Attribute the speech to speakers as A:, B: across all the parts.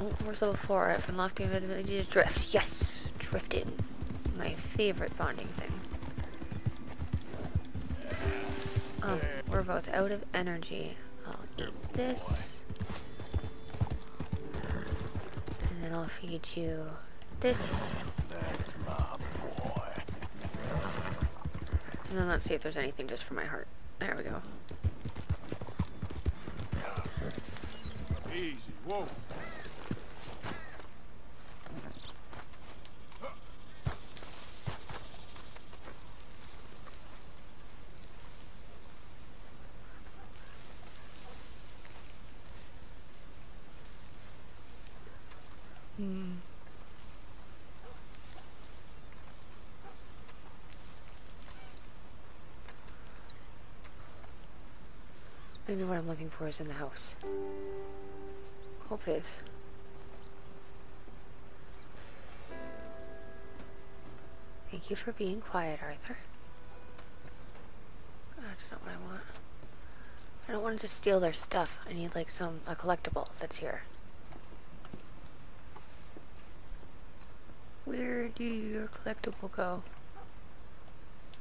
A: Oh, where's level 4? I've unlocked the ability to drift. Yes! Drifting. My favorite bonding thing. Oh, we're both out of energy. I'll eat this. And then I'll feed you this.
B: That's my boy.
A: And then let's see if there's anything just for my heart. There we go.
B: Easy, whoa.
A: Hmm. Maybe what I'm looking for is in the house. Hope it is. Thank you for being quiet, Arthur. Oh, that's not what I want. I don't want to steal their stuff. I need like some a collectible that's here. Where do your collectible go?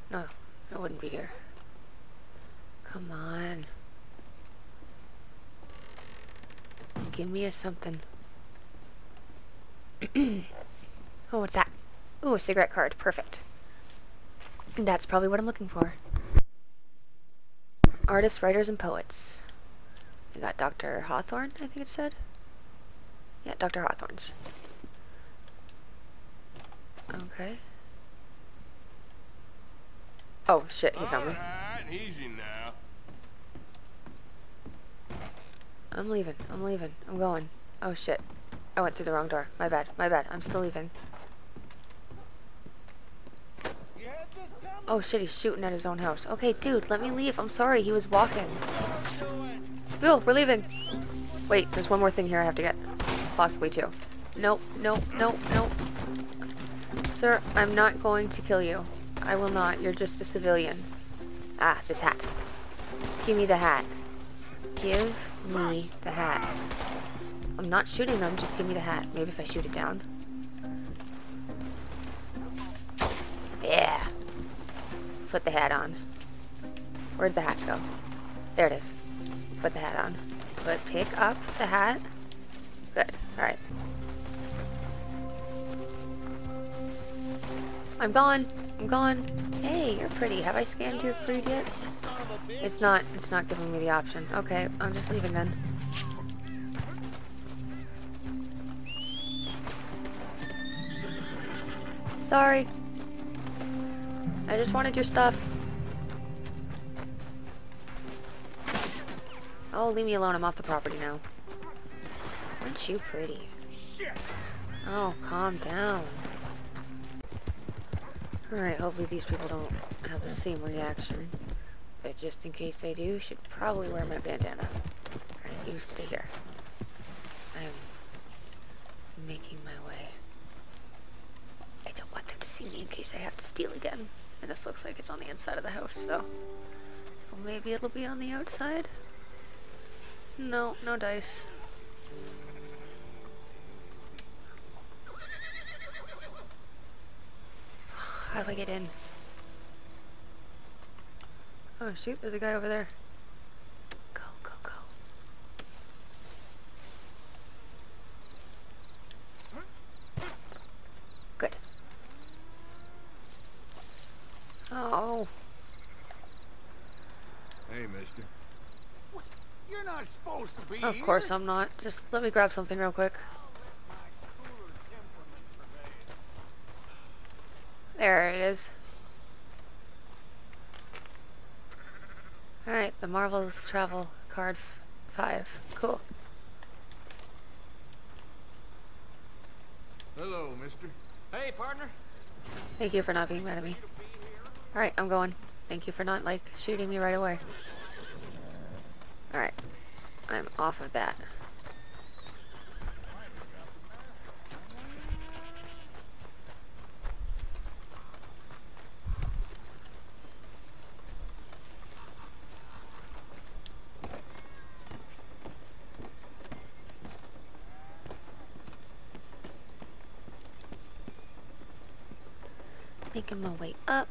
A: No, it wouldn't be here. Come on. Give me a something. oh, what's that? Ooh, a cigarette card. Perfect. That's probably what I'm looking for. Artists, writers, and poets. We got Dr. Hawthorne, I think it said. Yeah, Dr. Hawthorne's. Okay. Oh, shit, he found me.
B: Alright, easy now.
A: I'm leaving. I'm leaving. I'm going. Oh, shit. I went through the wrong door. My bad. My bad. I'm still leaving. Oh, shit, he's shooting at his own house. Okay, dude, let me leave. I'm sorry. He was walking. Bill, we're leaving. Wait, there's one more thing here I have to get. Possibly two. Nope, nope, nope, nope. Sir, I'm not going to kill you. I will not. You're just a civilian. Ah, this hat. Give me the hat. Give me the hat. I'm not shooting them, just give me the hat. Maybe if I shoot it down. Yeah. Put the hat on. Where'd the hat go? There it is. Put the hat on. Put, pick up the hat. Good. Alright. I'm gone. I'm gone. Hey, you're pretty. Have I scanned your food yet? It's not, it's not giving me the option. Okay, I'm just leaving then. Sorry. I just wanted your stuff. Oh, leave me alone. I'm off the property now. Aren't you pretty? Oh, calm down. Alright, hopefully these people don't have the same reaction. But just in case they do, should probably wear my bandana. Alright, you stay here. I'm making my way. I don't want them to see me in case I have to steal again. And this looks like it's on the inside of the house, so... Well, maybe it'll be on the outside? No, no dice. How do I get in? Oh shoot, there's a guy over there. Go, go, go. Good. Oh,
B: Hey, mister.
C: You're not supposed to be
A: of course I'm not. Just let me grab something real quick. There it is. Alright, the Marvel's Travel card 5. Cool.
B: Hello, mister.
C: Hey, partner.
A: Thank you for not being mad at me. Alright, I'm going. Thank you for not, like, shooting me right away. Alright. I'm off of that. Making my way up.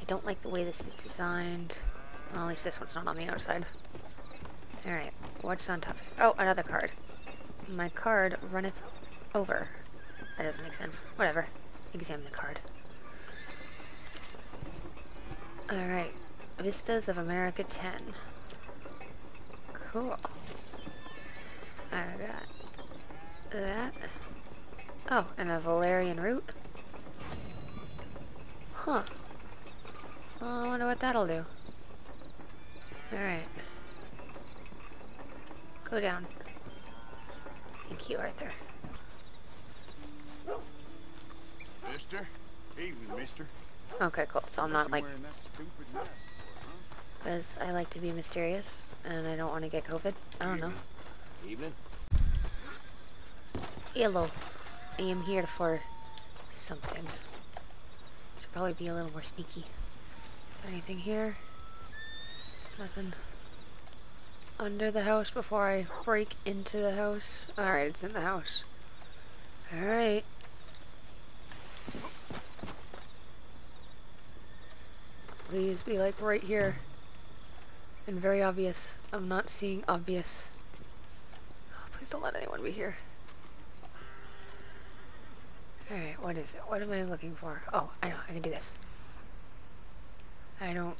A: I don't like the way this is designed. Well, at least this one's not on the outside. Alright, what's on top? Oh, another card. My card runneth over. That doesn't make sense. Whatever. Examine the card. Alright. Vistas of America 10. Cool. I got that. Oh, and a Valerian root. Huh. Well, I wonder what that'll do. Alright. Go down. Thank you, Arthur.
B: Mister?
C: Evening, mister.
A: Okay, cool. So I'm not like,
C: wearing that stupid mask
A: because I like to be mysterious, and I don't want to get COVID. I don't know.
B: Evening.
A: Hello. I am here for something. Probably be a little more sneaky. Anything here? There's nothing under the house before I break into the house. Alright, it's in the house. Alright. Please be like right here. And very obvious. I'm not seeing obvious. Oh, please don't let anyone be here. Alright, what is it? What am I looking for? Oh, I know, I can do this. I don't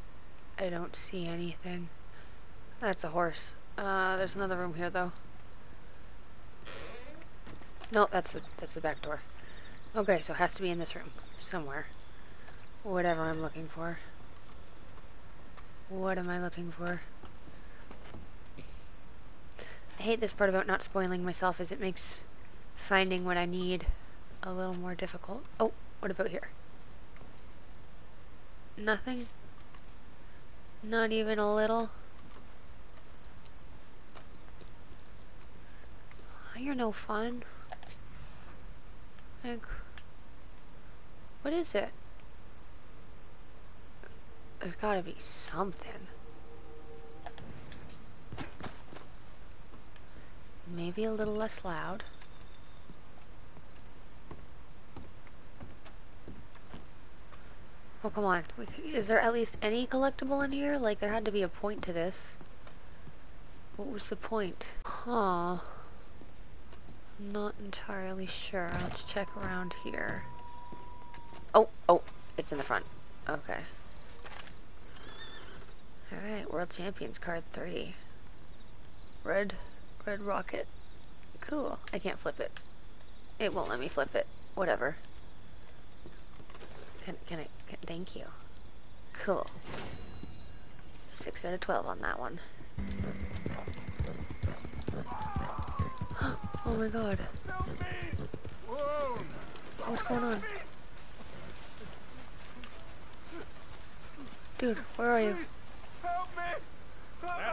A: I don't see anything. That's a horse. Uh there's another room here though. No, that's the that's the back door. Okay, so it has to be in this room. Somewhere. Whatever I'm looking for. What am I looking for? I hate this part about not spoiling myself as it makes finding what I need a little more difficult. Oh, what about here? Nothing? Not even a little? You're no fun. Like, what is it? There's gotta be something. Maybe a little less loud. Oh, come on. Is there at least any collectible in here? Like, there had to be a point to this. What was the point? Huh. I'm not entirely sure. Let's check around here. Oh, oh, it's in the front. Okay. Alright, World Champions card 3. Red, red rocket. Cool. I can't flip it. It won't let me flip it. Whatever. Can, can I, can, thank you. Cool. 6 out of 12 on that one. oh my god. What's going on? Dude, where are you?
C: Help me!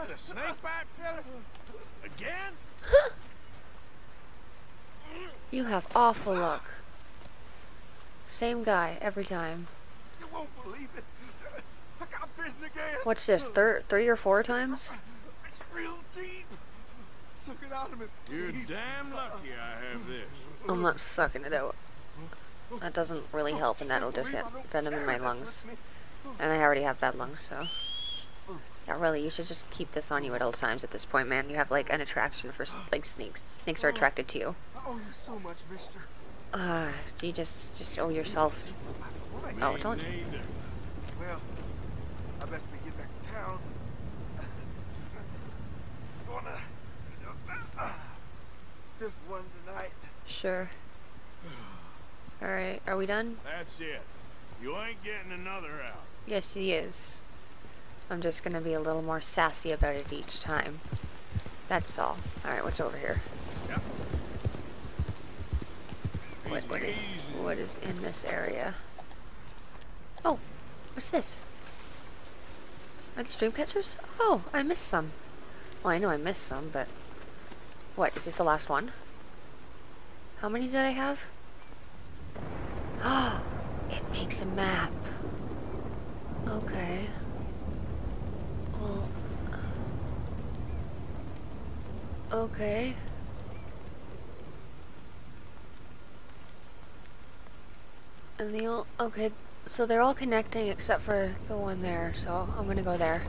B: The snake bite fella? Again?
A: You have awful luck. Same guy every time.
C: You won't believe it. I got bitten again.
A: What's this? Thir three or four times?
C: It's real deep. Suck it out of me.
B: You're damn lucky I have this.
A: I'm not sucking it out. That doesn't really help, and that'll just get venom in my lungs. And I already have bad lungs, so. Yeah, really, you should just keep this on you at all times at this point, man. You have, like, an attraction for, like, snakes. Snakes are attracted to you.
C: Oh, I owe you so much, mister.
A: Uh, do you just, just owe yourself... Oh, it's only...
B: Neither.
C: Well, I best be getting back to town. Gonna stiff one tonight.
A: Sure. Alright, are we done?
B: That's it. You ain't getting another out.
A: Yes, he is. I'm just gonna be a little more sassy about it each time. That's all. Alright, what's over here?
B: Yep.
A: What, is what is in this area? Oh, what's this? Are these dream catchers? Oh, I missed some. Well, I know I missed some, but what is this the last one? How many did I have? Ah, it makes a map. Okay. Well. Okay. And the ol- okay, so they're all connecting except for the one there, so I'm gonna go there.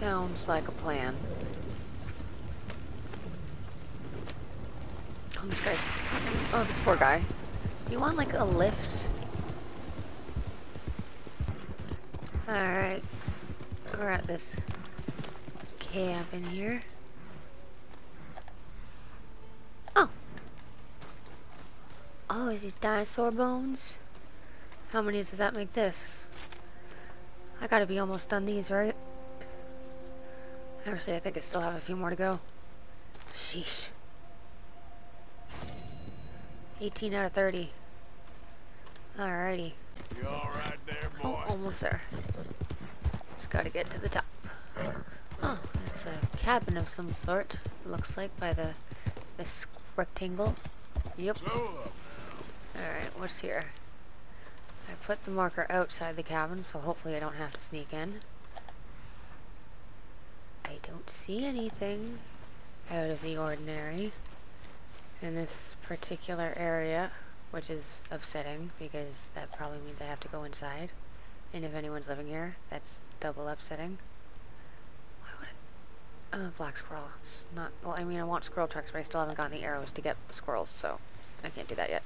A: Sounds like a plan. Oh, this guy's. Oh, this poor guy. Do you want like a lift? Alright. We're at this cabin here. Oh. Oh, is these dinosaur bones? How many does that make this? I gotta be almost done these, right? Actually, I think I still have a few more to go. Sheesh. 18 out of 30. Alrighty.
B: You all right there,
A: Oh,
B: boy?
A: almost there. Just gotta get to the top. Oh, it's a cabin of some sort. Looks like by the this rectangle. Yep. Alright, what's here? I put the marker outside the cabin, so hopefully I don't have to sneak in. I don't see anything out of the ordinary in this particular area, which is upsetting because that probably means I have to go inside. And if anyone's living here, that's double upsetting. Why would I? Black squirrel. It's not. Well, I mean, I want squirrel tracks, but I still haven't gotten the arrows to get squirrels, so I can't do that yet.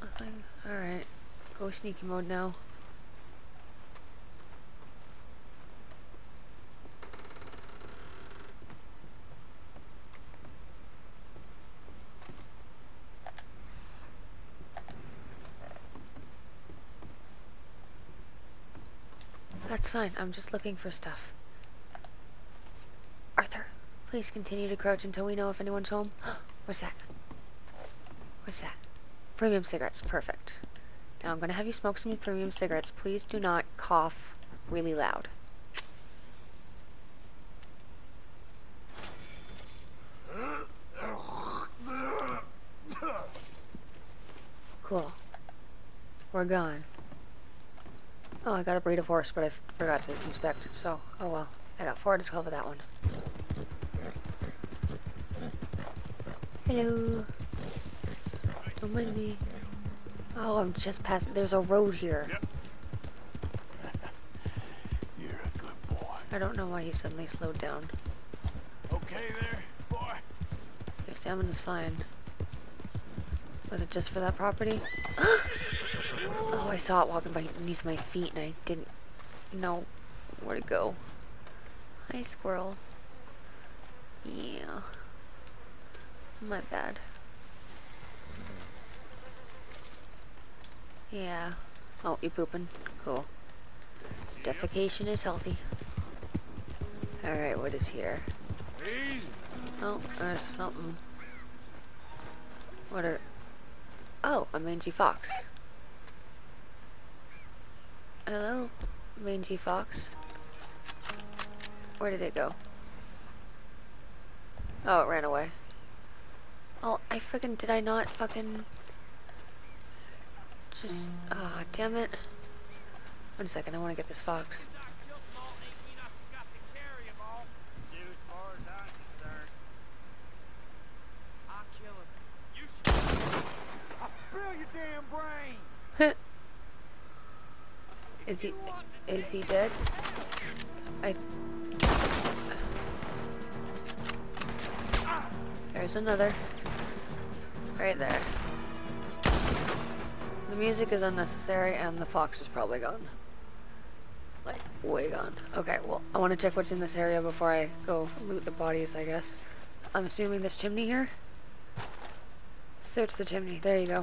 A: Nothing. Alright. Go sneaky mode now. That's fine. I'm just looking for stuff. Arthur, please continue to crouch until we know if anyone's home. What's that? What's that? Premium cigarettes. Perfect. Now I'm gonna have you smoke some premium cigarettes. Please do not cough really loud. Cool. We're gone. Oh, I got a breed of horse, but I forgot to inspect, so, oh well. I got 4 to 12 of that one. Hello. Don't mind me. Oh, I'm just passing. There's a road here.
B: Yep. You're a good boy.
A: I don't know why he suddenly slowed down.
B: Okay there, boy?
A: Your stamina's fine. Was it just for that property? oh, I saw it walking beneath my feet and I didn't know where to go. Hi, squirrel. Yeah. My bad. Yeah. Oh, you pooping? Cool. Defecation is healthy. Alright, what is here? Oh, there's something. What are... Oh, a mangy fox. Hello, mangy fox. Where did it go? Oh, it ran away. Oh, I freaking... Did I not fucking... Just... Ah, damn it. One second, I want to get this fox. Is he... Is he dead? I... There's another. Right there. The music is unnecessary and the fox is probably gone. Like, way gone. Okay, well, I want to check what's in this area before I go loot the bodies, I guess. I'm assuming this chimney here? Search the chimney. There you go.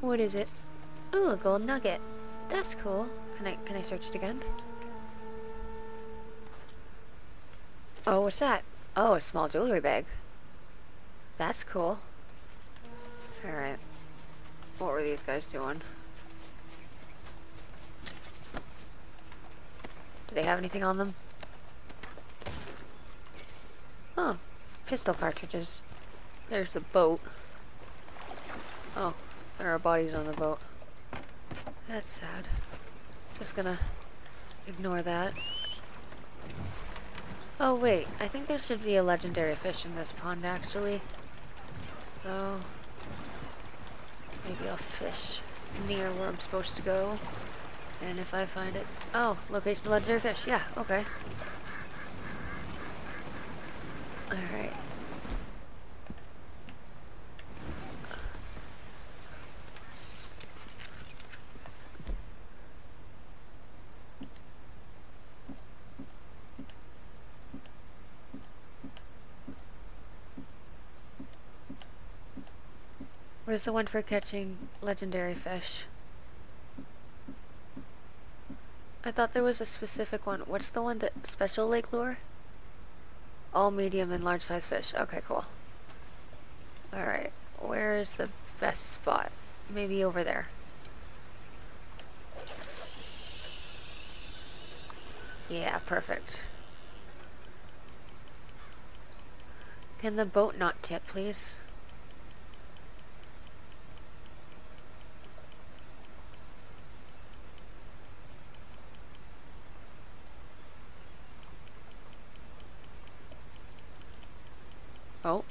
A: What is it? Ooh, a gold nugget. That's cool. Can I can I search it again? Oh, what's that? Oh, a small jewelry bag. That's cool. Alright. What were these guys doing? Do they have anything on them? Oh, pistol cartridges. There's the boat. Oh, there are bodies on the boat. That's sad. Just gonna ignore that. Oh wait, I think there should be a legendary fish in this pond actually. So maybe I'll fish near where I'm supposed to go. And if I find it, oh, location legendary fish. Yeah, okay. All Where's the one for catching legendary fish? I thought there was a specific one. What's the one that special lake lure? All medium and large size fish. Okay, cool. Alright, where's the best spot? Maybe over there. Yeah, perfect. Can the boat not tip, please? Oh.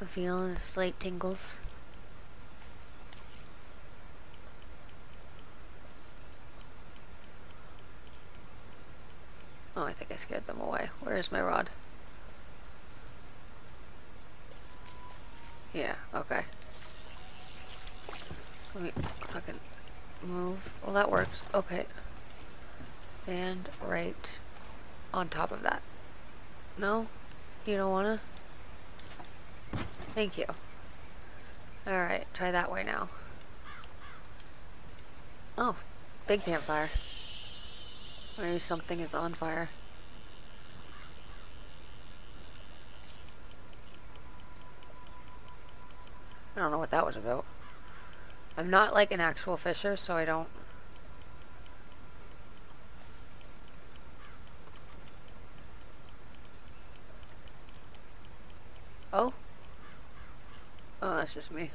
A: I'm feeling slight tingles. Oh, I think I scared them away. Where is my rod? Yeah, okay. Let me fucking move. Well, that works. Okay. Stand right on top of that. No? You don't wanna? Thank you. Alright, try that way now. Oh, big campfire. Maybe something is on fire. I don't know what that was about. I'm not like an actual fisher, so I don't... Oh? Oh, that's just me.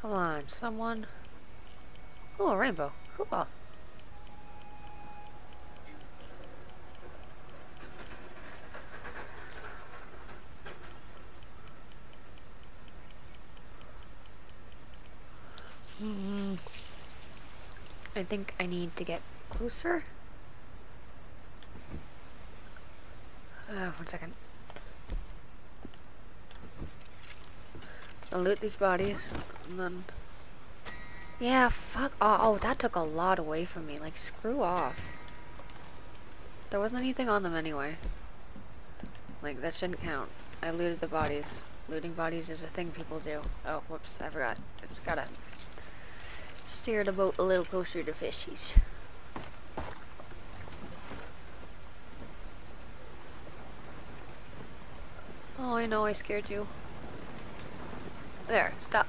A: Come on, someone. Oh, a rainbow. Cool. Mm, I think I need to get closer. Uh, one second. I'll loot these bodies, and then... Yeah, fuck. Oh, oh, that took a lot away from me. Like, screw off. There wasn't anything on them anyway. Like, that shouldn't count. I looted the bodies. Looting bodies is a thing people do. Oh, whoops, I forgot. Just gotta steer the boat a little closer to fishies. Oh, I know I scared you. There, stop.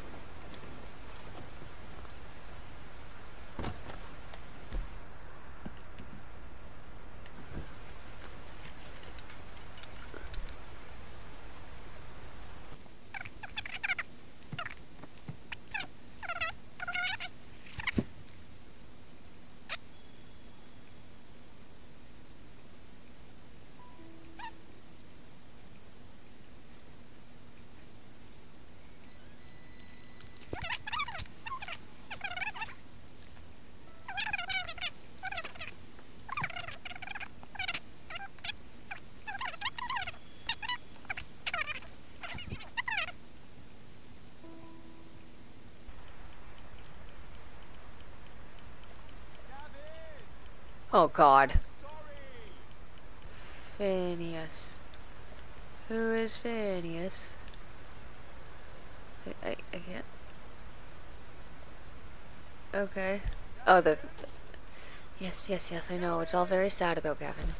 A: Oh god. Phineas. Who is Phineas? I, I, I can't. Okay. Oh, the... Yes, yes, yes, I know. It's all very sad about Gavin.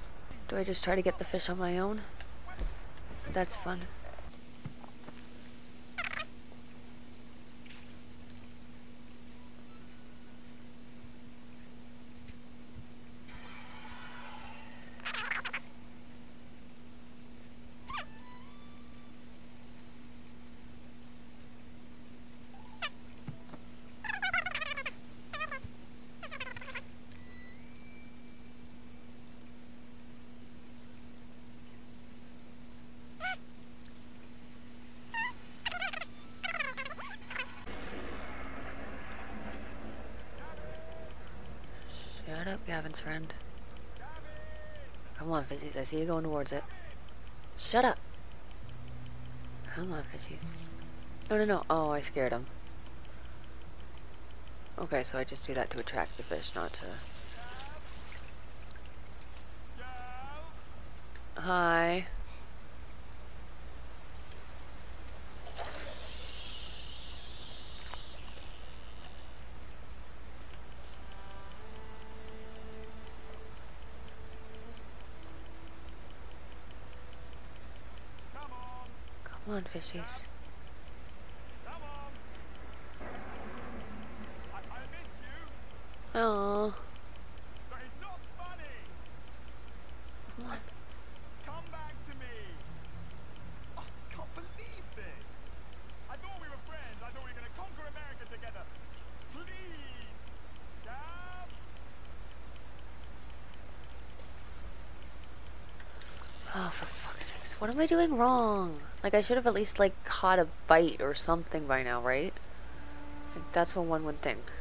A: Do I just try to get the fish on my own? That's fun. Shut up, Gavin's friend. Come on, Fizzies. I see you going towards it. Shut up. Come on, Fizzies. No, no, no. Oh, I scared him. Okay, so I just do that to attract the fish, not to... Hi. Come on, fishies.
B: Come on. I, I miss
A: Oh,
B: funny.
A: come.
B: Back to me. Oh, I can't believe this. I thought we were friends. I thought we were going to conquer America together. Please. Gav?
A: Oh, for fuck's sakes. What am I doing wrong? Like, I should have at least, like, caught a bite or something by now, right? Like, that's what one would think.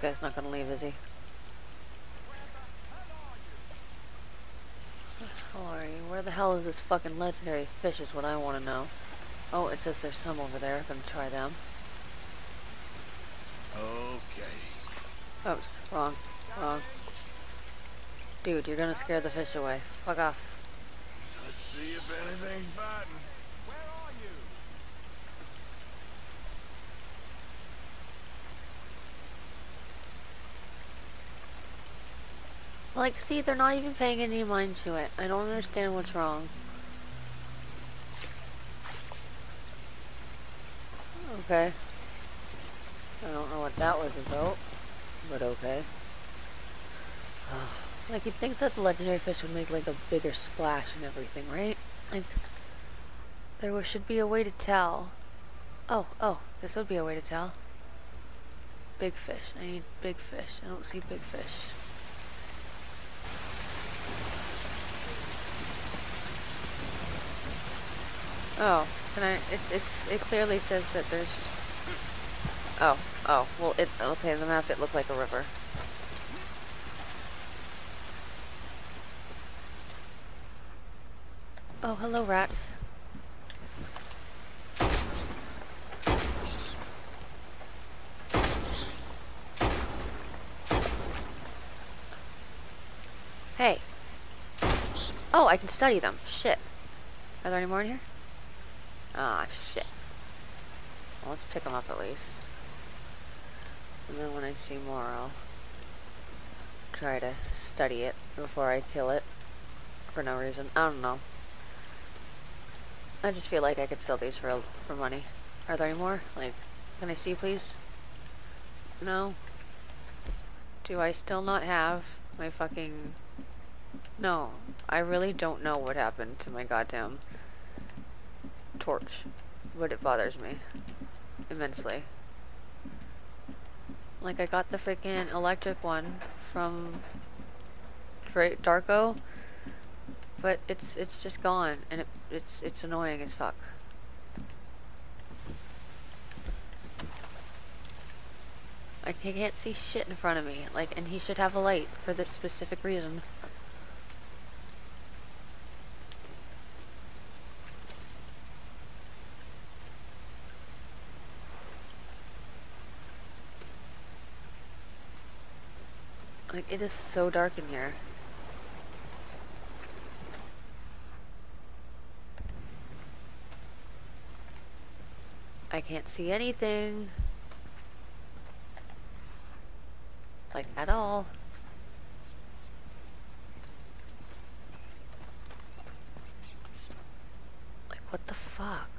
A: Guy's not gonna leave, is he? How are you? Where the hell is this fucking legendary fish is what I want to know. Oh, it says there's some over there. I'm gonna try them.
C: Okay.
A: Oops, wrong, wrong. Dude, you're gonna scare the fish away. Fuck off.
C: Let's see if anything's biting.
B: Where are you?
A: Like, see, they're not even paying any mind to it. I don't understand what's wrong. Okay. I don't know what that was about, but okay. like, you'd think that the legendary fish would make, like, a bigger splash and everything, right? Like, there should be a way to tell. Oh, oh, this would be a way to tell. Big fish. I need big fish. I don't see big fish. Oh, can I? It it's it clearly says that there's. Oh, oh. Well, it okay. The map it looked like a river. Oh, hello, rats. Hey. Oh, I can study them. Shit. Are there any more in here? Ah, shit. Well, let's pick them up at least. And then when I see more, I'll try to study it before I kill it. For no reason. I don't know. I just feel like I could sell these for, for money. Are there any more? Like, can I see, please? No? Do I still not have my fucking... No. I really don't know what happened to my goddamn torch, but it bothers me immensely. Like I got the freaking electric one from Dra Darko, but it's it's just gone, and it it's it's annoying as fuck. Like he can't see shit in front of me, like, and he should have a light for this specific reason. It is so dark in here. I can't see anything. Like, at all. Like, what the fuck?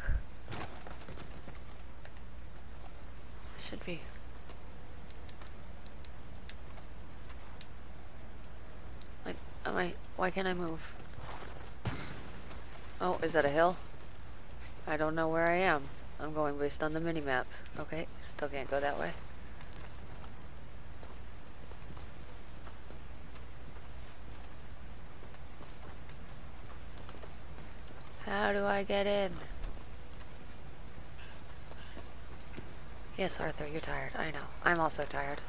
A: Should be. Like, am I, why can't I move? Oh, is that a hill? I don't know where I am. I'm going based on the mini-map. Okay, still can't go that way. How do I get in? Yes, Arthur, you're tired. I know. I'm also tired.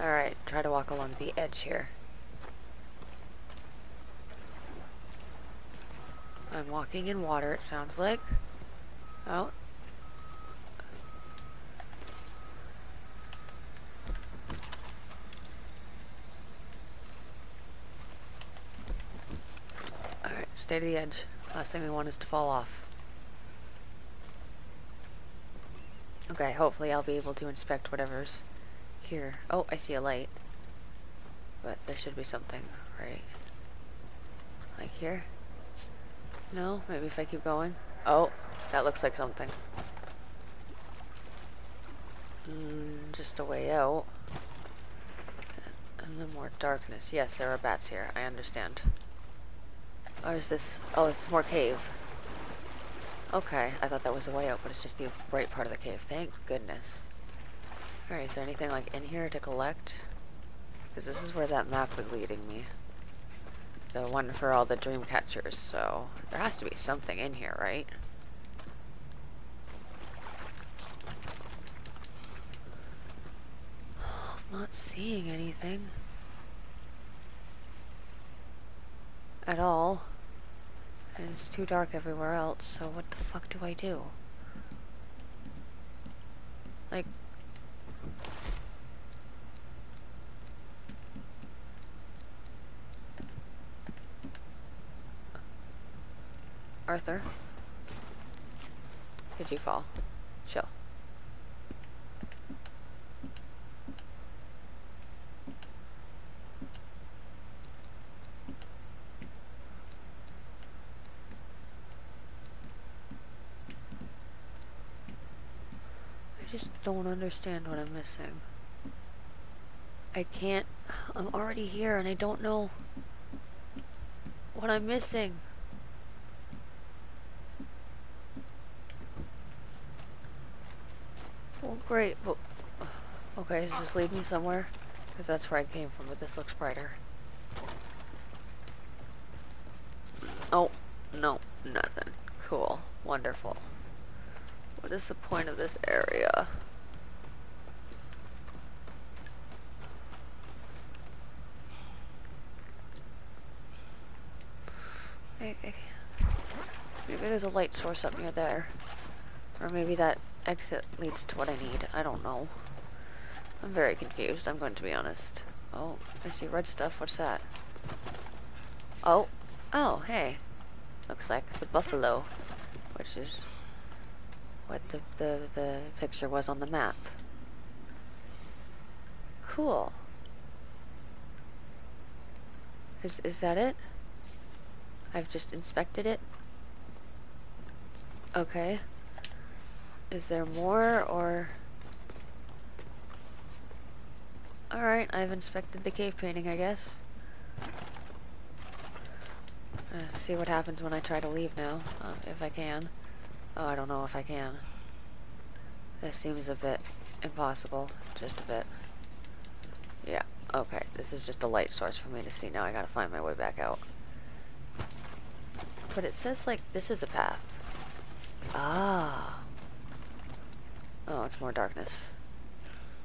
A: Alright, try to walk along the edge here. I'm walking in water, it sounds like. Oh. Alright, stay to the edge. Last thing we want is to fall off. Okay, hopefully I'll be able to inspect whatever's here. Oh, I see a light. But there should be something, right? Like here? No? Maybe if I keep going? Oh, that looks like something. Mm, just a way out. And then more darkness. Yes, there are bats here. I understand. Or is this... Oh, it's more cave. Okay, I thought that was a way out, but it's just the right part of the cave. Thank goodness. Alright, is there anything like in here to collect? Because this is where that map was leading me. The one for all the dream catchers, so there has to be something in here, right? I'm not seeing anything. At all. And it's too dark everywhere else, so what the fuck do I do? Like... Arthur? Did you fall? Chill. I just don't understand what I'm missing. I can't... I'm already here and I don't know what I'm missing. Well, great, but... Okay, just leave me somewhere. Because that's where I came from, but this looks brighter. Oh, no, nothing. Cool. Wonderful. What is the point of this area? Maybe there's a light source up near there. Or maybe that exit leads to what I need. I don't know. I'm very confused, I'm going to be honest. Oh, I see red stuff. What's that? Oh. Oh, hey. Looks like the buffalo. Which is what the, the, the picture was on the map. Cool. Is, is that it? I've just inspected it? Okay. Is there more, or... Alright, I've inspected the cave painting, I guess. Uh, see what happens when I try to leave now, uh, if I can. Oh, I don't know if I can. This seems a bit impossible, just a bit. Yeah, okay, this is just a light source for me to see now. I gotta find my way back out. But it says like this is a path. Ah. Oh, it's more darkness.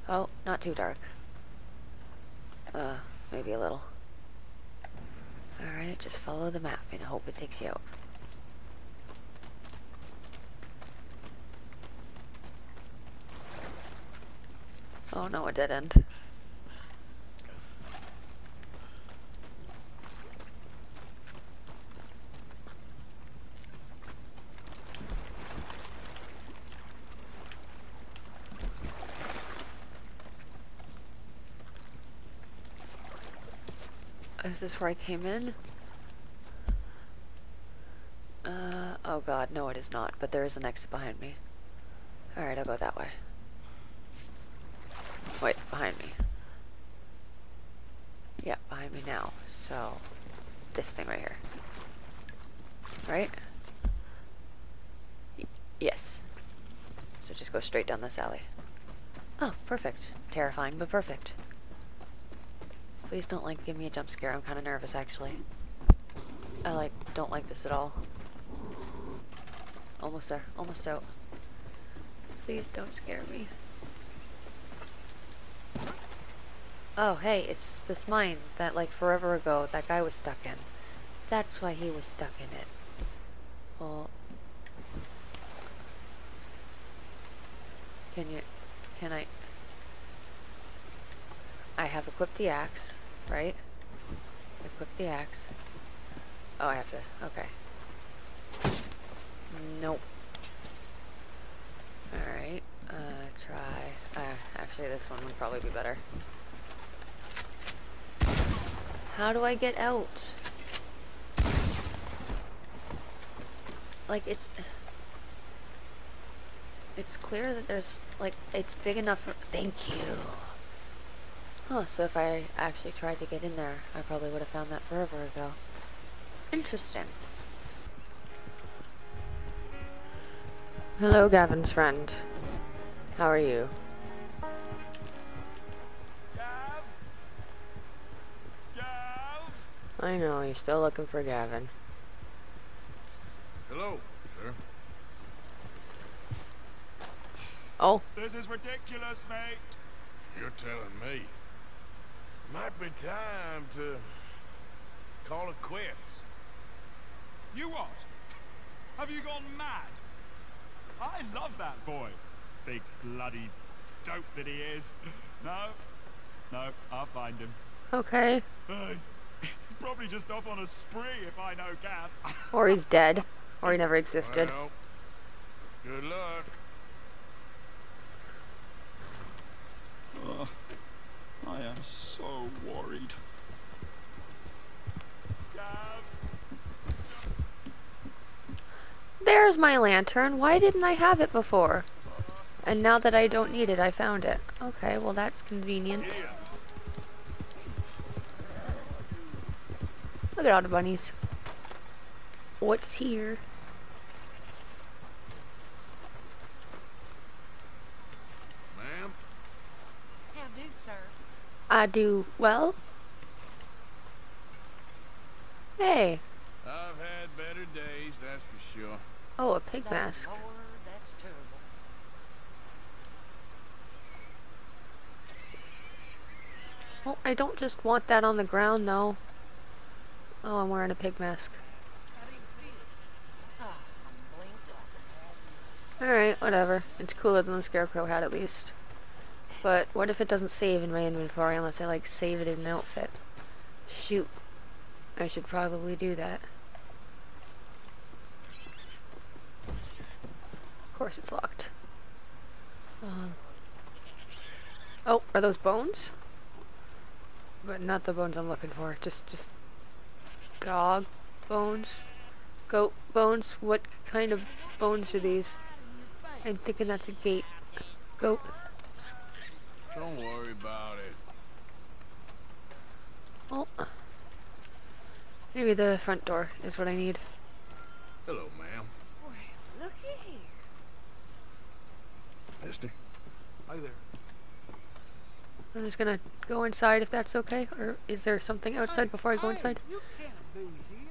A: Oh, not too dark. Uh, maybe a little. Alright, just follow the map and hope it takes you out. Oh no, a dead end. Is this where I came in? Uh, oh god, no it is not, but there is an exit behind me. Alright, I'll go that way. Wait, behind me. Yeah, behind me now. So, this thing right here. Right? Y yes. So just go straight down this alley. Oh, perfect. Terrifying, but perfect. Please don't like give me a jump scare. I'm kind of nervous actually. I like don't like this at all. Almost there. Almost out. Please don't scare me. Oh, hey, it's this mine that like forever ago that guy was stuck in. That's why he was stuck in it. Well, can you, can I, I have equipped the axe, right? Equip the axe. Oh, I have to, okay. Nope. Alright, uh, try, uh, actually this one would probably be better. How do I get out? Like, it's... It's clear that there's, like, it's big enough for... Thank you! Huh, so if I actually tried to get in there, I probably would have found that forever ago. Interesting. Hello, Gavin's friend. How are you?
B: Gav? Gav?
A: I know, you're still looking for Gavin.
C: Hello, sir.
A: Oh,
B: This is ridiculous, mate.
C: You're telling me. Might be time to call it quits.
B: You what? Have you gone mad? I love that boy. Big bloody dope that he is. No, no, I'll find him.
A: okay.
B: Uh, he's, he's probably just off on a spree if I know Gav.
A: Or he's dead. Or he never existed.
C: Well, good luck.
B: Oh, I am so worried.
A: There's my lantern. Why didn't I have it before? And now that I don't need it, I found it. Okay, well that's convenient. Look at all the bunnies. What's here?
C: Ma'am?
D: How do, sir?
A: I do well. Hey.
C: I've had better days, that's for sure.
A: Oh, a pig
D: Oh,
A: mask.
D: Lord, that's terrible.
A: Well, I don't just want that on the ground, though. Oh, I'm wearing a pig mask.
D: How do you feel? Ah, I'm blinked like
A: Alright, whatever. It's cooler than the Scarecrow hat, at least. But what if it doesn't save in my inventory unless I, like, save it in an outfit? Shoot. I should probably do that. Of course it's locked. Um, oh, are those bones? But not the bones I'm looking for. Just, just dog bones, goat bones. What kind of bones are these? I'm thinking that's a gate. Goat.
C: Don't worry about it.
A: Oh. Maybe the front door is what I need.
C: Hello, ma'am.
D: Well, looky here.
C: Mister. Hi there.
A: I'm just gonna go inside if that's okay. Or is there something outside before I go
D: Hey,
A: inside?
D: You can't be here.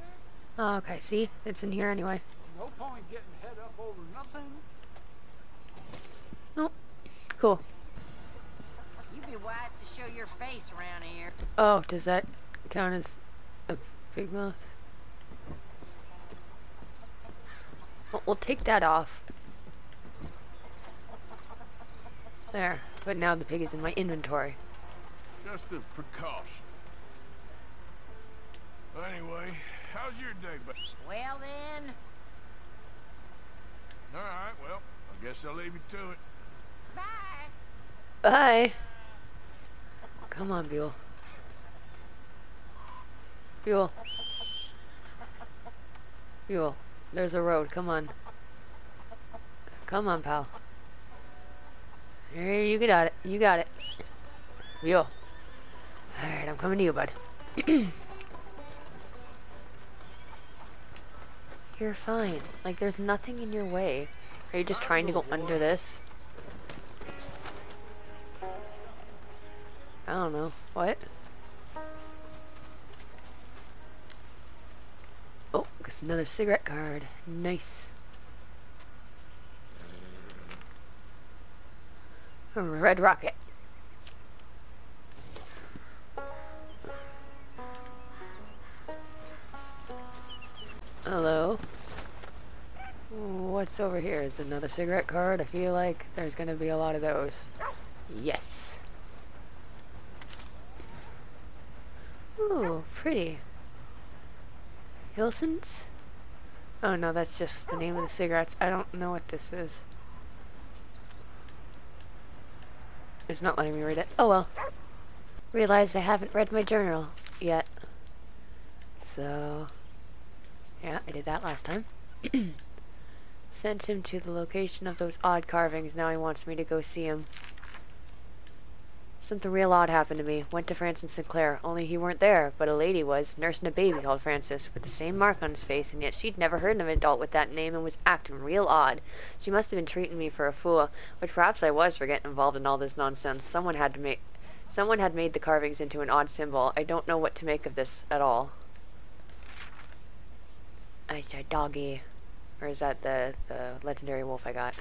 A: Oh, okay, see? It's in here anyway.
E: No point getting head up over nothing. Nope.
A: Cool.
D: You'd be wise to show your face around here.
A: Oh, does that count as a big mouth? Well, we'll take that off. There. But now the pig is in my inventory.
C: Just a precaution. Anyway, how's your day, bud?
D: Well then,
C: All right, well, I guess I'll leave you to it.
D: bye.
A: Bye. Come on, Buell. Buell. Fuel. There's a road. Come on. Come on, pal. Here, you got it. You got it. Buell. Alright, I'm coming to you, bud. You're fine. Like, there's nothing in your way. Are you just trying to go under this? I don't know. What? Another cigarette card. Nice. A red rocket. Hello. What's over here? Is another cigarette card? I feel like there's gonna be a lot of those. Yes. Ooh, pretty. Hilson's? Oh no, that's just the name of the cigarettes. I don't know what this is. It's not letting me read it. Oh well. Realized I haven't read my journal yet. So, yeah, I did that last time. Sent him to the location of those odd carvings. Now he wants me to go see him. Something real odd happened to me. Went to Francis Sinclair, only he weren't there, but a lady was, nursing a baby called Francis, with the same mark on his face, and yet she'd never heard of an adult with that name and was acting real odd. She must have been treating me for a fool, which perhaps I was for getting involved in all this nonsense. Someone had to make someone had made the carvings into an odd symbol. I don't know what to make of this at all. I said doggy. Or is that the, the legendary wolf I got?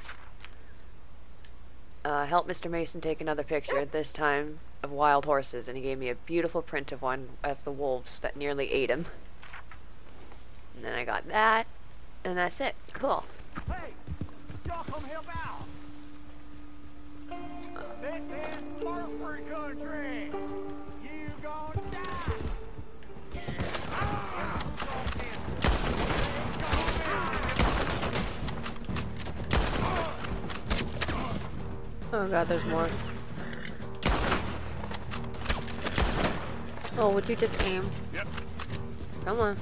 A: Uh, help Mr. Mason take another picture, this time of wild horses, and he gave me a beautiful print of one of the wolves that nearly ate him. And then I got that, and that's it. Cool.
E: Hey, y'all come help out. This is country. You gonna die.
A: Oh god, there's more. Oh, would you just aim?
C: Yep.
A: Come on.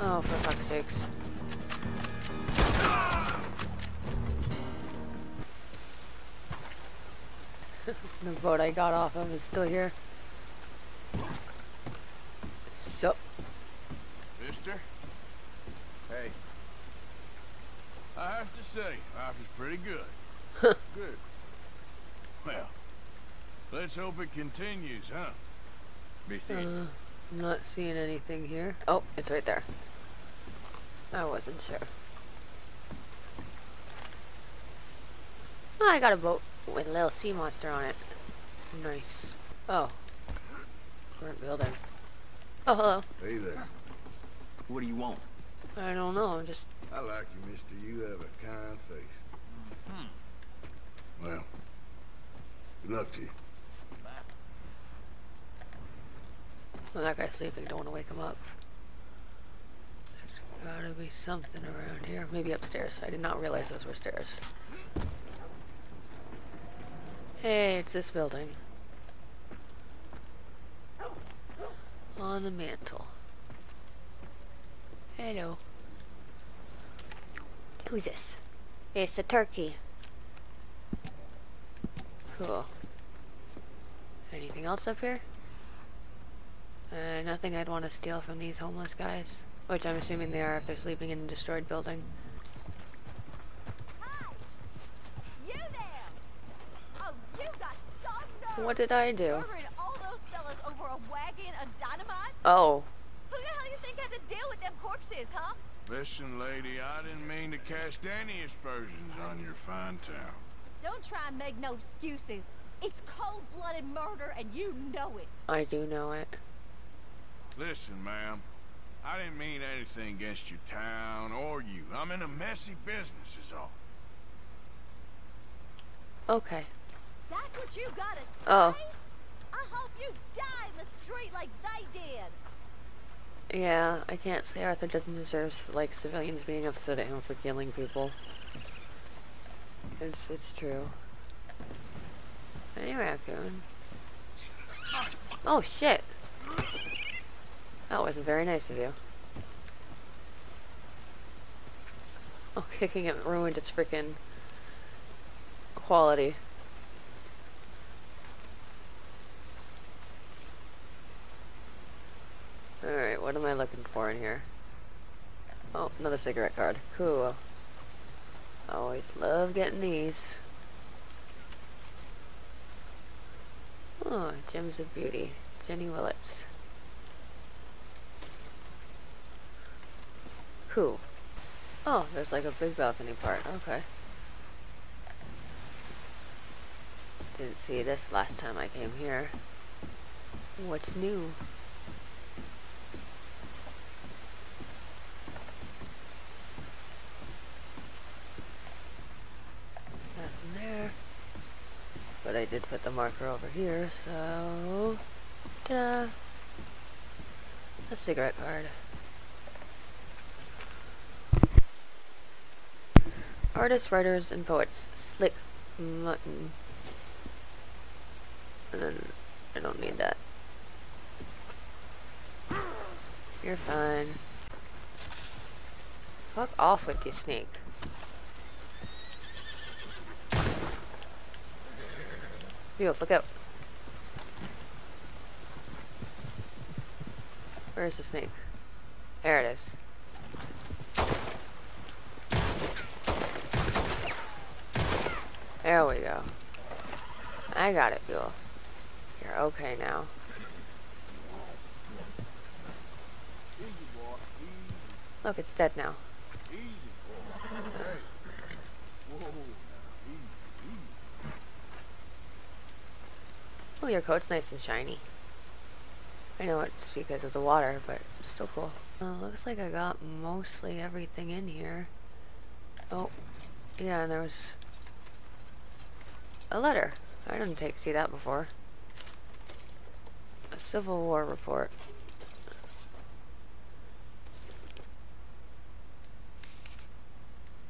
A: Oh, for fuck's sakes. the boat I got off of is still here. So,
C: Mister?
E: Hey,
C: I have to say, life is pretty good.
E: good.
C: Well, let's hope it continues, huh?
E: Be
A: uh,
E: seen.
A: I'm not seeing anything here. Oh, it's right there. I wasn't sure. Oh, I got a boat with a little sea monster on it. Nice. Oh. Current building. Oh, hello.
C: Hey there.
E: What do you want?
A: I don't know, I'm just...
C: I like you, mister. You have a kind face. Hmm. Well, good luck to you.
A: Well, that guy's sleeping, don't want to wake him up. There's gotta be something around here. Maybe upstairs. I did not realize those were stairs. Hey, it's this building. On the mantle. Hello. Who's this? It's a turkey. Cool. Anything else up here? Uh, nothing I'd want to steal from these homeless guys. Which I'm assuming they are if they're sleeping in a destroyed building.
F: You there! Oh, you got!
A: What did I do?
F: All those fellas over
A: Oh.
F: Who the hell you think had to deal with them corpses, huh?
C: Listen, lady, I didn't mean to cast any aspersions on your fine town.
F: Don't try and make no excuses. It's cold-blooded murder, and you know it.
A: I do know it.
C: Listen, ma'am, I didn't mean anything against your town or you. I'm in a messy business, is all.
A: Okay.
F: That's what you gotta oh. say?
A: Oh.
F: I hope you die in the street like they did.
A: Yeah, I can't say Arthur doesn't deserve like civilians being upset at him for killing people. It's it's true. Hey, raccoon. Oh shit! That wasn't very nice of you. Oh, kicking it ruined its freaking quality. Alright, what am I looking for in here? Oh, another cigarette card. Cool. Always love getting these. Oh, Gems of Beauty. Jenny Willits. Cool. Oh, there's like a big balcony part. Okay. Didn't see this last time I came here. What's new? Nothing there. But I did put the marker over here, so... Ta-da! A cigarette card. Artists, writers, and poets. Slick Mutton. And then I don't need that. You're fine. Fuck off with you, snake. Field, look out. Where's the snake? There it is. There we go. I got it, Bill. You're okay now. Look, it's dead now.
E: Easy, boy. Hey. Whoa, now. Easy, easy.
A: Oh, your coat's nice and shiny. I know it's because of the water, but still cool. Uh, looks like I got mostly everything in here. Oh, yeah, and there was a letter. I didn't take see that before. A Civil War report.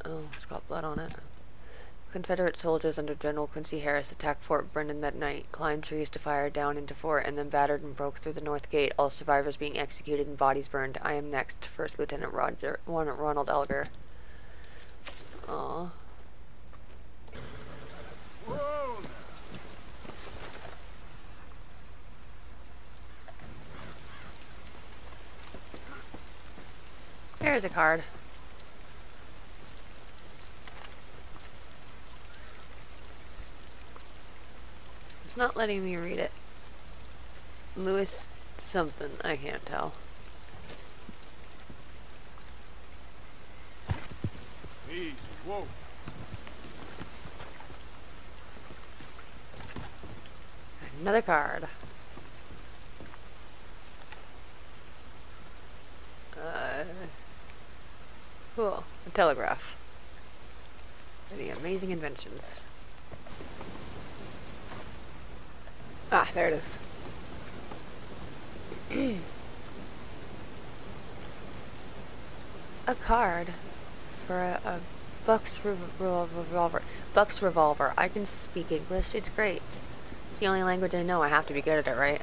A: Oh, it's got blood on it. Confederate soldiers under General Quincy Harris attacked Fort Brennand that night, climbed trees to fire down into fort, and then battered and broke through the north gate, all survivors being executed and bodies burned. I am next. First Lieutenant Roger Ronald Elger. Aw.
E: Whoa, now.
A: There's a card. It's not letting me read it. Lewis something, I can't tell.
C: Easy, whoa.
A: Another card. Uh, cool. A telegraph. The amazing inventions. Ah, there it is. a card for a, a Buck's rev- rev- revolver. Buck's revolver. I can speak English. It's great. It's the only language I know. I have to be good at it, right?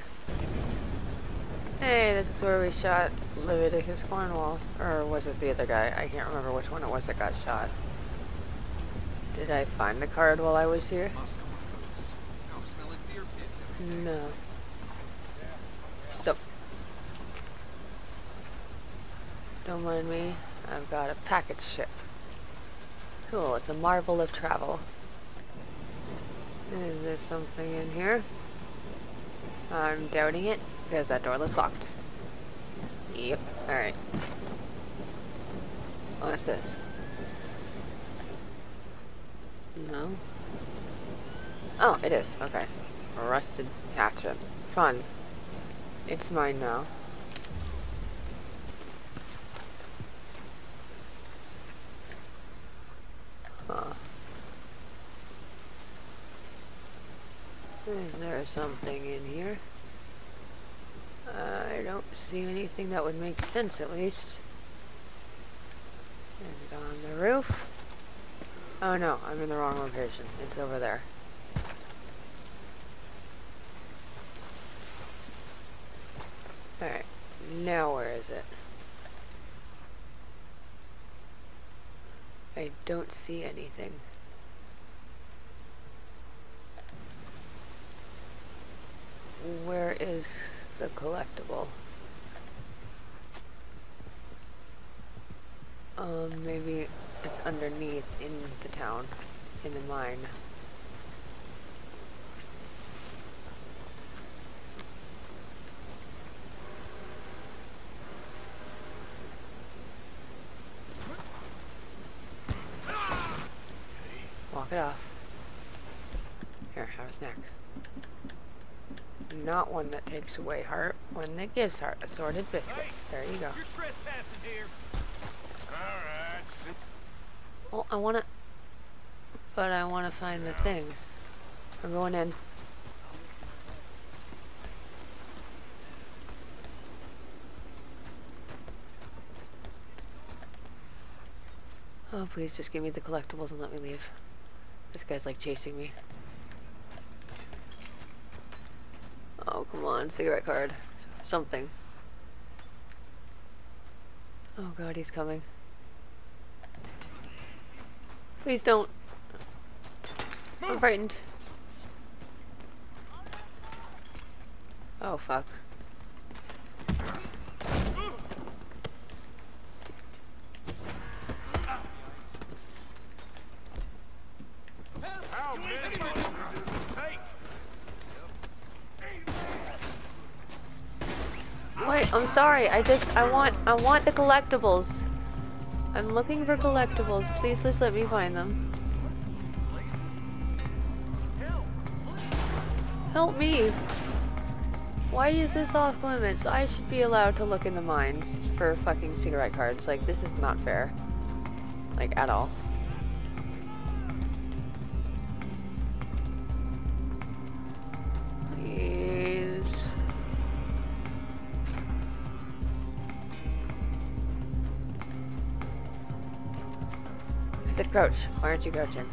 A: Hey, this is where we shot Leviticus Cornwall. Or was it the other guy? I can't remember which one it was that got shot. Did I find the card while I was here? No. So. Don't mind me. I've got a package ship. Cool, it's a marvel of travel. Is there something in here? I'm doubting it, because that door looks locked. Yep. Alright. What's this? No? Oh, it is. Okay. A rusted hatchet. Fun. It's mine now. Huh. Is there something in here? I don't see anything that would make sense at least. Is it on the roof? Oh no, I'm in the wrong location. It's over there. Alright, now where is it? I don't see anything. Where is the collectible? Um, maybe it's underneath in the town, in the mine. Walk it off. Here, have a snack. Not one that takes away heart, one that gives heart. Assorted biscuits. There you go.
E: You're trespassing here.
C: Alright,
A: Well, I wanna... But I wanna find the things. I'm going in. Oh, please just give me the collectibles and let me leave. This guy's like chasing me. Oh, come on, cigarette card. Something. Oh god, he's coming. Please don't. I'm frightened. Oh fuck.
C: How many take?
A: Wait, I'm sorry. I just I want I want the collectibles. I'm looking for collectibles. Please please let me find them. Help me. Why is this off limits? I should be allowed to look in the mines for fucking cigarette cards. Like this is not fair. Like at all. Crouch. Why aren't you crouching?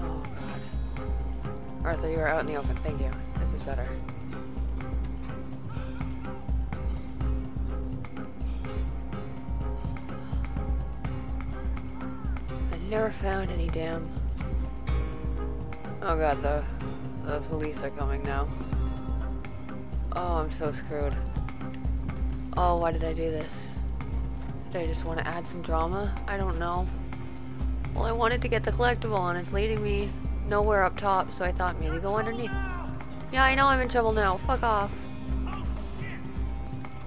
A: Oh god. Arthur, you are out in the open. Thank you. This is better. I never found any damn. Oh god, the the police are coming now. Oh, I'm so screwed. Oh, why did I do this? I just want to add some drama? I don't know. Well, I wanted to get the collectible and it's leading me nowhere up top, so I thought maybe go underneath. Yeah, I know I'm in trouble now. Fuck off.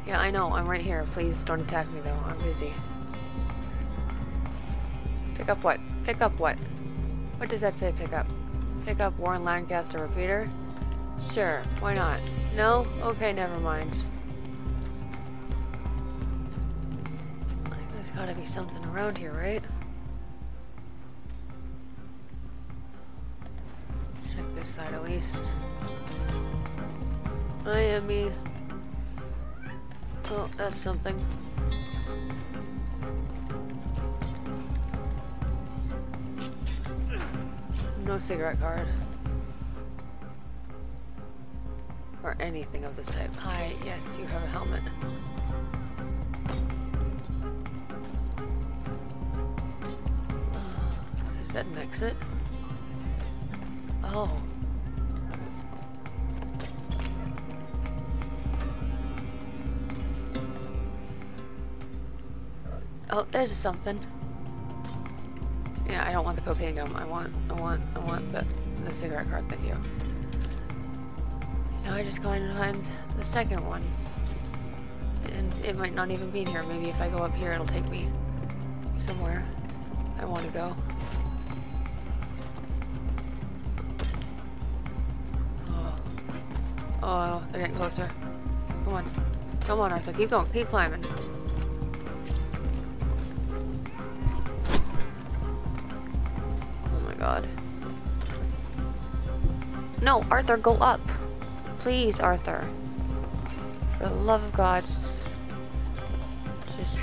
A: Yeah, I know. I'm right here. Please don't attack me though. I'm busy. Pick up what? Pick up what? What does that say pick up? Pick up Warren Lancaster repeater? Sure, why not? No? Okay, never mind. Around here, right? Check this side at least. Oh, Miami. Oh, that's something. No cigarette card. Or anything of this type. Hi, yes, you have a helmet. That an exit? Oh. Oh, there's something. Yeah, I don't want the cocaine gum. I want, I want, I want the, the cigarette card. Thank you. Now I just go and find the second one. And it might not even be in here. Maybe if I go up here, it'll take me somewhere I want to go. They're getting closer. Come on. Come on, Arthur. Keep going. Keep climbing. Oh my god. No, Arthur, go up. Please, Arthur. For the love of God. Just...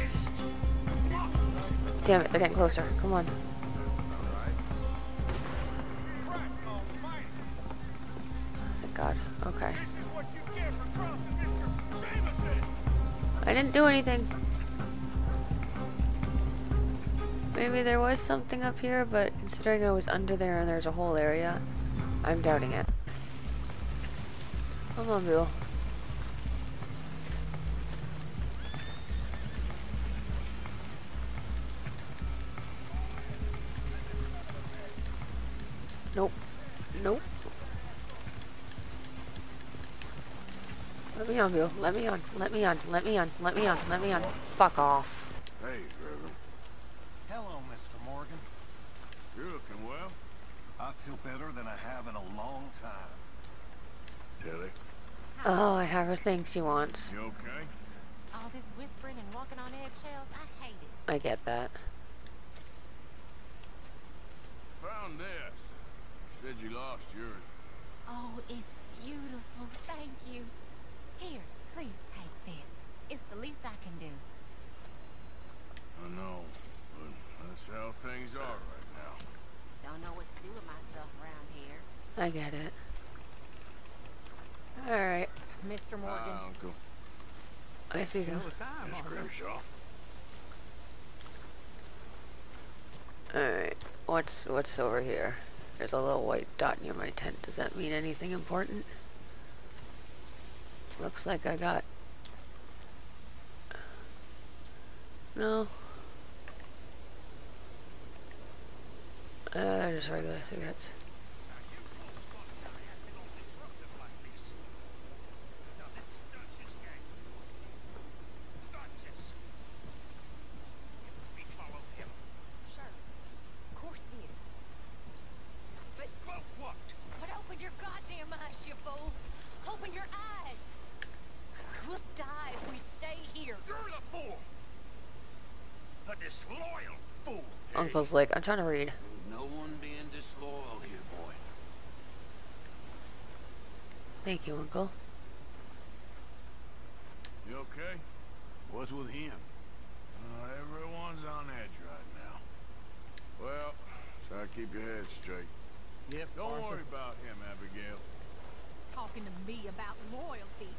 A: Damn it, they're getting closer. Come on. Do anything. Maybe there was something up here, but considering I was under there and there's a whole area, I'm doubting it. Come on, Bill. Nope. Nope. Let me on, Bill. Let me on. Let me on. Let me on. Let me on. Let me on. Fuck off.
C: Hey, Reverend.
G: Hello, Mr. Morgan.
C: You're looking well.
G: I feel better than I have in a long time.
C: Tilly,
A: Oh, I have her thing she wants.
C: you okay?
D: All this whispering and walking on eggshells, I hate it.
A: I get that.
C: Found this. Said you lost yours.
D: Oh, it's beautiful. Thank you. Here, please take this. It's the least I can do.
C: I know, but that's how things are right now.
D: Don't know what to do with myself around here.
A: I get it. Alright.
D: Mr. Morgan.
C: Hi, Uncle.
A: I see you.
C: Miss Grimshaw.
A: Alright. What's what's over here? There's a little white dot near my tent. Does that mean anything important? Looks like I got No. Uh, just regular cigarettes.
F: Sure. Of course it is. But,
B: what?
F: but open your goddamn eyes, you fool. Open your eyes. We'll die if we stay here.
B: You're the fool! A disloyal fool!
A: Uncle's like, I'm trying to read.
E: No one being disloyal here, boy.
A: Thank you, Uncle.
C: You okay?
E: What's with him?
C: Uh, everyone's on edge right now. Well, try to keep your head straight.
E: Yep,
C: Don't worry about him, Abigail.
F: Talking to me about loyalty.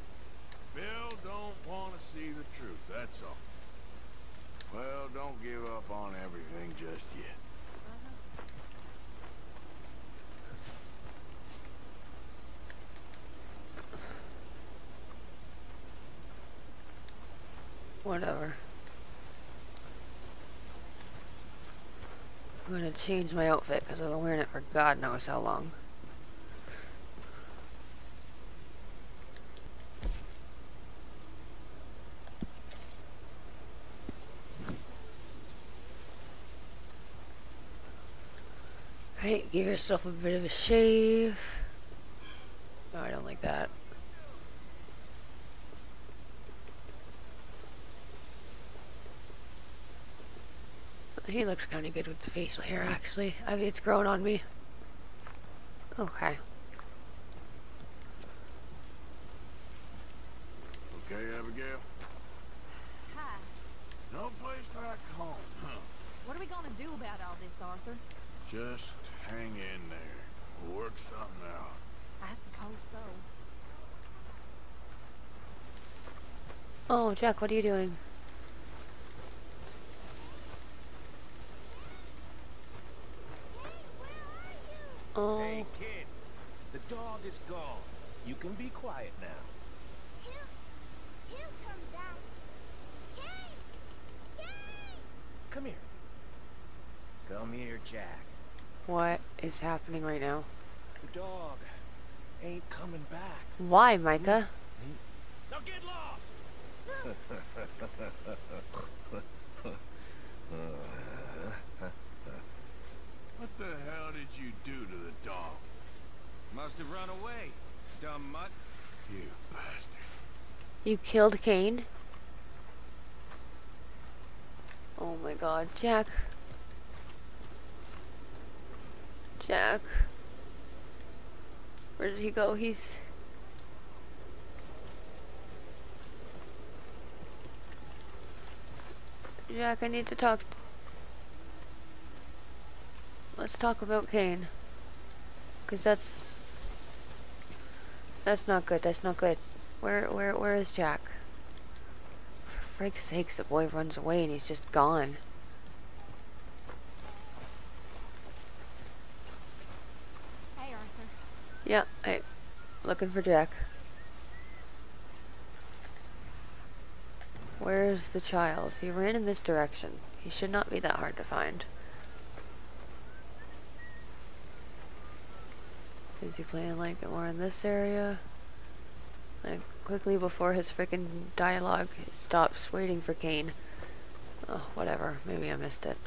C: Bill don't want to see the truth, that's all. Well, don't give up on everything just yet.
A: Whatever. I'm gonna change my outfit because I've been wearing it for God knows how long. Right, give yourself a bit of a shave. No, I don't like that. He looks kind of good with the facial hair, actually. I mean, it's grown on me. Okay.
C: Okay, Abigail?
F: Hi.
C: No place like home, huh?
F: What are we gonna do about all this, Arthur?
C: Just hang in there. We'll work something out.
F: I suppose so.
A: Oh, Jack, what are you doing? Oh,
E: Hey, kid. The dog is gone. You can be quiet now. Here. He'll come down. Hey. Come here. Come here, Jack.
A: What is happening right now?
E: The dog. ain't coming back.
A: Why, Micah?
E: Now get lost!
C: What the hell did you do to the dog?
E: Must have run away, dumb mutt.
C: You bastard.
A: You killed Cain? Oh my god, Jack. Jack. Where did he go? He's... Jack, I need to talk. Let's talk about Cain. Cause that's... That's not good, that's not good. Where, where, where is Jack? For frig's sakes, the boy runs away and he's just gone.
D: Hey, Arthur.
A: Yeah, I looking for Jack. Where's the child? He ran in this direction. He should not be that hard to find. Is he playing like more in this area? Like quickly before his freaking dialogue stops waiting for Cain. Oh, whatever. Maybe I missed it.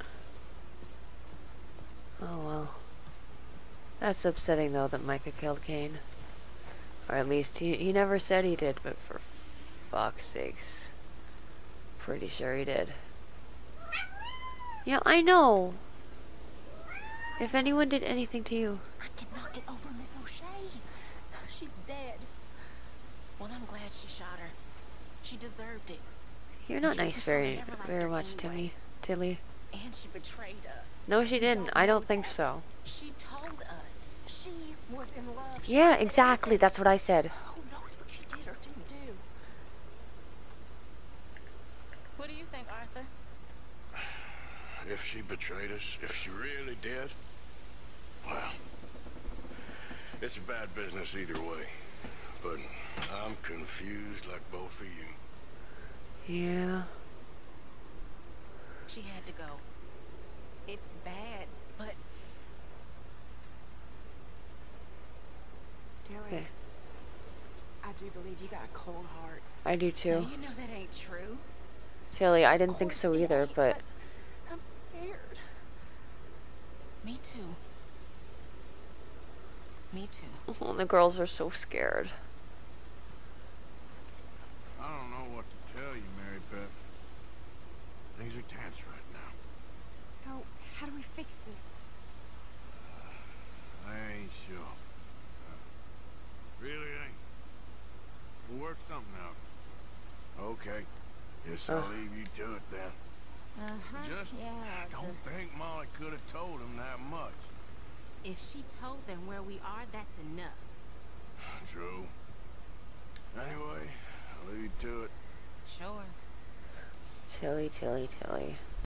A: Oh well. That's upsetting though that Micah killed Cain. Or at least he, he never said he did, but for fuck's sakes. Pretty sure he did. Yeah, I know. If anyone did anything to you.
D: I cannot get over Miss O'Shea. She's dead. Well, I'm glad she shot her. She deserved it.
A: You're not nice very very much. Timmy. Tilly.
D: And she betrayed us.
A: No, she didn't. I don't think so.
D: She told was in love. She
A: Yeah, exactly. That's what I said.
D: Who knows what she did or didn't do? What do you think, Arthur?
C: If she betrayed us, if she really did, well, it's a bad business either way. But I'm confused like both of you.
A: Yeah.
D: She had to go. It's bad, but
H: Tilly,
A: Okay.
H: I do believe you got a cold heart.
A: I do
D: now,
A: too.
D: you know that ain't true.
A: Tilly, I didn't think so either,
H: ain't,
A: but
H: I'm scared.
D: Me too. Me too.
A: oh, the girls are so scared.
C: I don't know what to tell you, Mary Beth. Things are tense right now.
H: So, how do we fix this?
C: I ain't sure. Uh, really ain't. We'll work something out. Okay. Guess I'll leave you to it then.
D: Uh-huh.
C: Just
D: yeah.
C: don't think Molly could have told him that much.
D: If she told them where we are, that's enough.
C: True. Anyway, I'll leave you to it.
D: Sure.
A: Tilly, Tilly, Tilly.